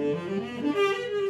へえ。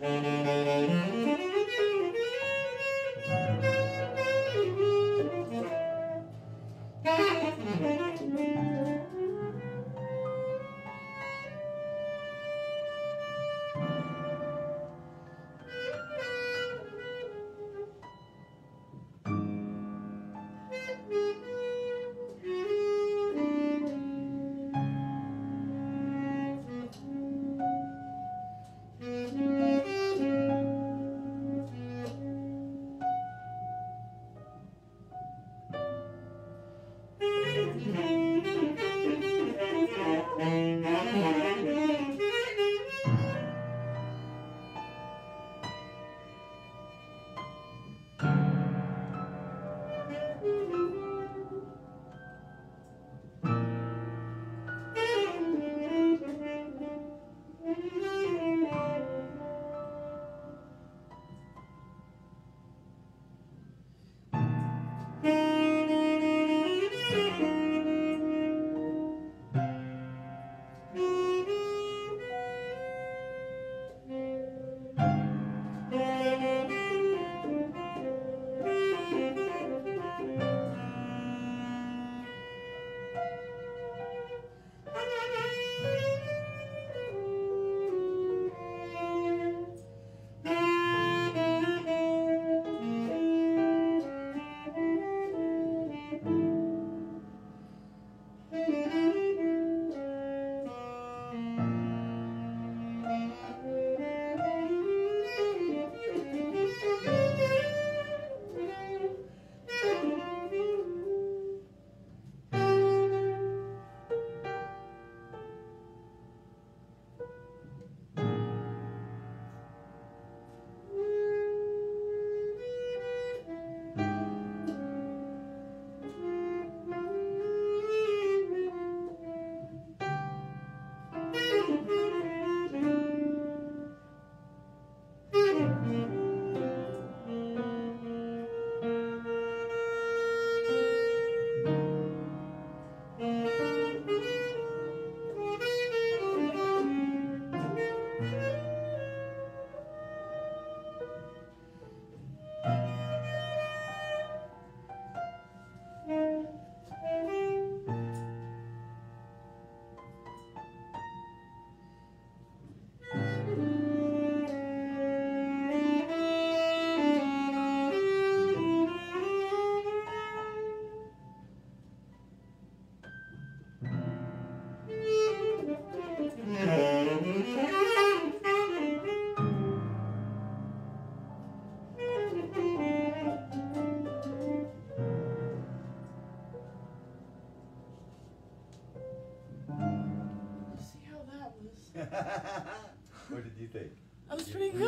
Música what did you think? That was pretty good.